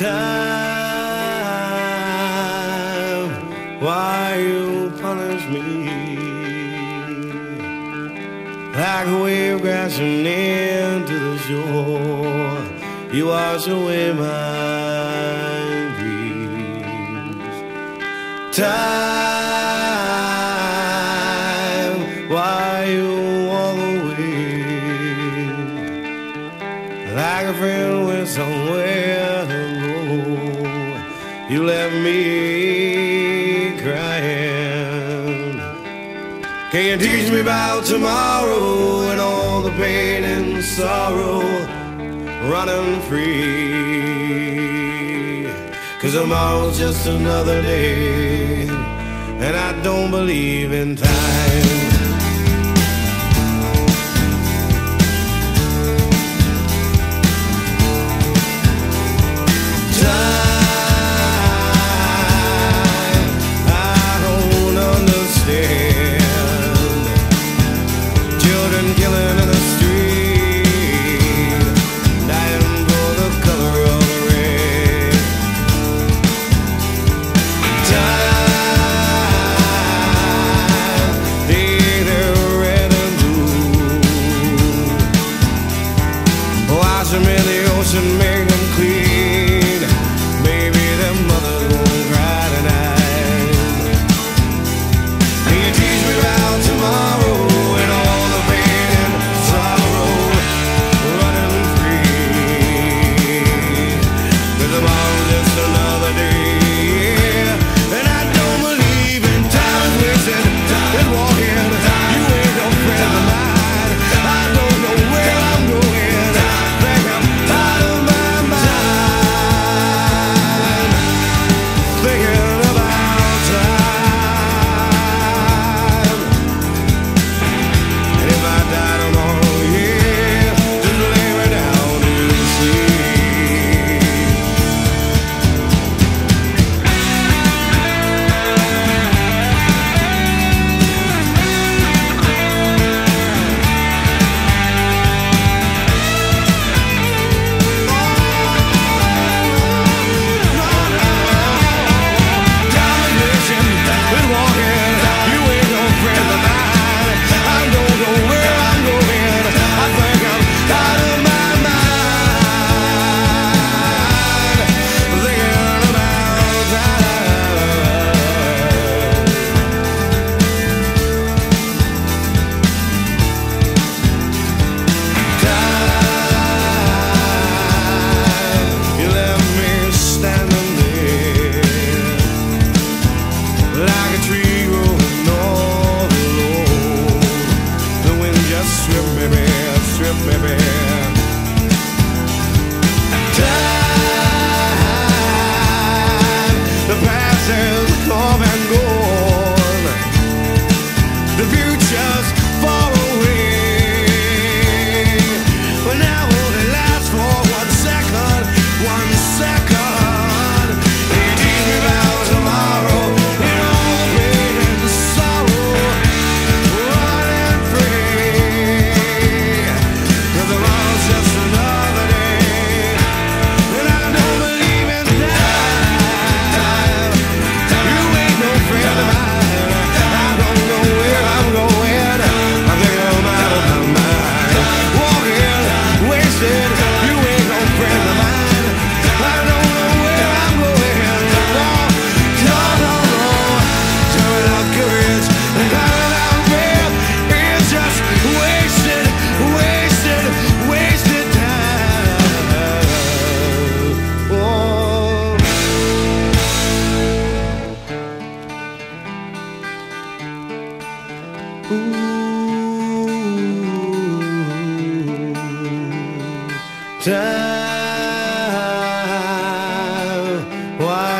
time. Why you punish me? Like a wave crashing into the shore, you wash away my dreams. Time, why you walk away? Like a friend with somewhere you left me crying. Can you teach me about tomorrow and all the pain and sorrow running free? Cause tomorrow's just another day, and I don't believe in time. Ooh, time. Why?